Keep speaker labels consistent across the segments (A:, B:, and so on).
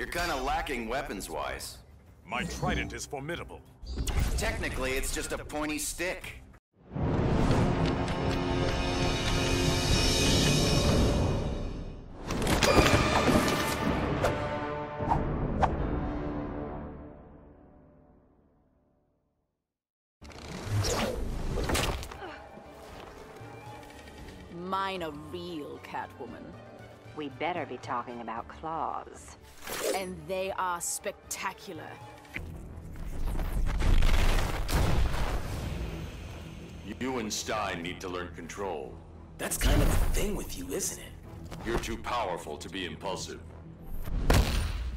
A: You're kinda lacking weapons-wise.
B: My trident is formidable.
A: Technically, it's just a pointy stick.
C: Mine a real Catwoman.
D: We better be talking about claws.
C: And they are spectacular.
A: You and Stein need to learn control.
E: That's kind of the thing with you, isn't it?
A: You're too powerful to be impulsive.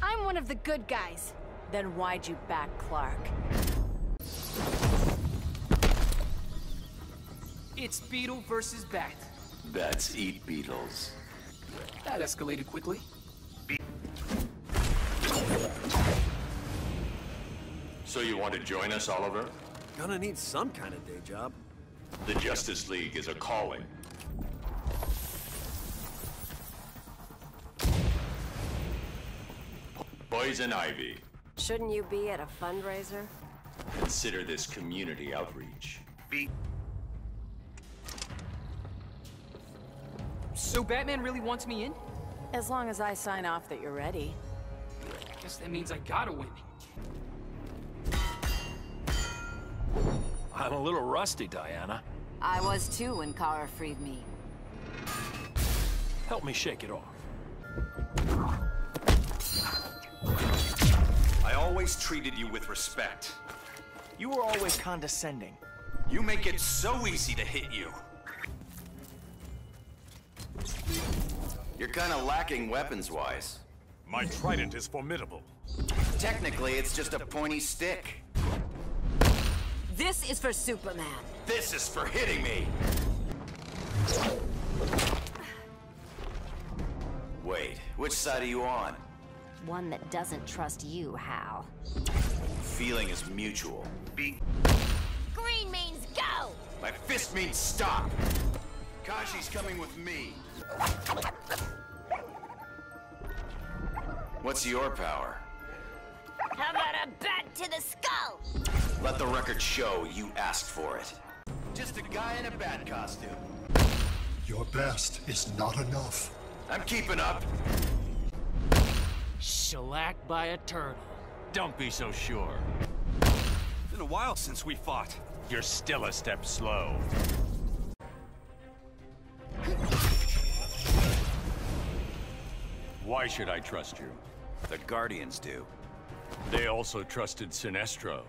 F: I'm one of the good guys.
C: Then why'd you back Clark?
G: It's Beetle versus Bat.
A: That's eat beetles.
G: That escalated quickly.
A: So you want to join us, Oliver?
E: Gonna need some kind of day job.
A: The Justice League is a calling. Poison Ivy.
D: Shouldn't you be at a fundraiser?
A: Consider this community outreach.
G: So Batman really wants me in?
C: As long as I sign off that you're ready.
G: I Guess that means I gotta win.
E: I'm a little rusty, Diana.
C: I was too when Kara freed me.
E: Help me shake it off.
A: I always treated you with respect.
H: You were always condescending.
A: You make it so easy to hit you. You're kinda lacking weapons-wise.
B: My trident is formidable.
A: Technically, it's just a pointy stick.
C: This is for Superman.
A: This is for hitting me! Wait, which side are you on?
D: One that doesn't trust you, Hal.
A: Feeling is mutual. Be
F: Green means go!
A: My fist means stop! Kashi's coming with me. What's your power?
F: How about a bat to the skull?
A: Let the record show you asked for it. Just a guy in a bat costume.
I: Your best is not enough.
A: I'm keeping up.
G: Shellacked by a turtle.
B: Don't be so sure.
E: It's been a while since we fought.
B: You're still a step slow. Why should I trust you?
A: The Guardians do.
B: They also trusted Sinestro.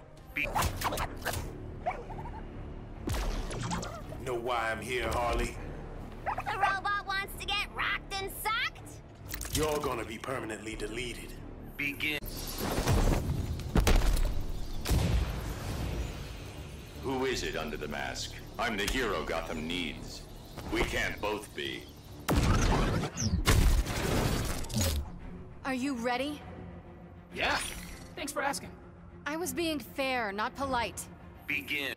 J: Know why I'm here, Harley?
F: The robot wants to get rocked and socked?
J: You're gonna be permanently deleted.
A: Begin. Who is it under the mask? I'm the hero Gotham needs. We can't both be.
F: Are you ready?
G: Yeah. Thanks for asking.
F: I was being fair, not polite.
A: Begin.